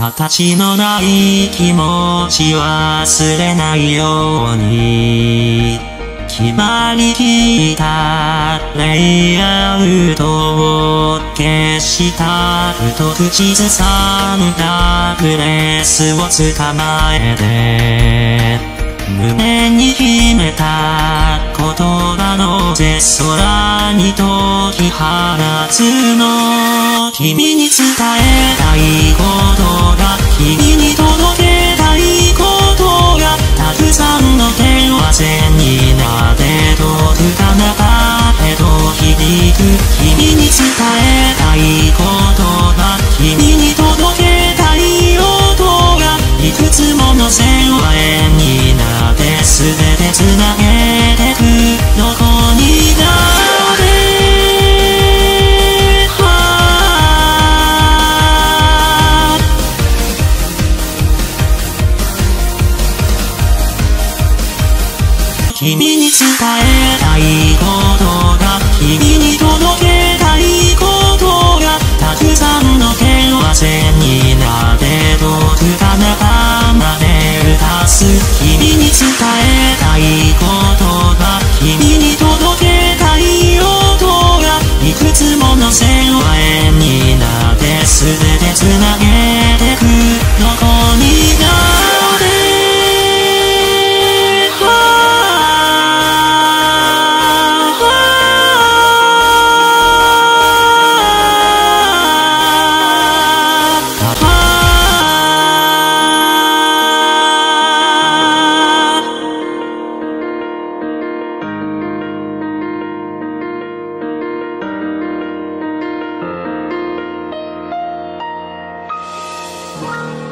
形のない気持ち忘れないように決まりきったレイアウトを消したふと口ずさんだグレスを捕まえて胸に秘めた言葉のぜ空に解き放つの君に伝えたいことが君に届けたいことがたくさんの手は線になって遠くかなたへと響く君に伝えたいことが君に届けたい音がいくつもの線は円になってすべて繋げ君に伝えたい you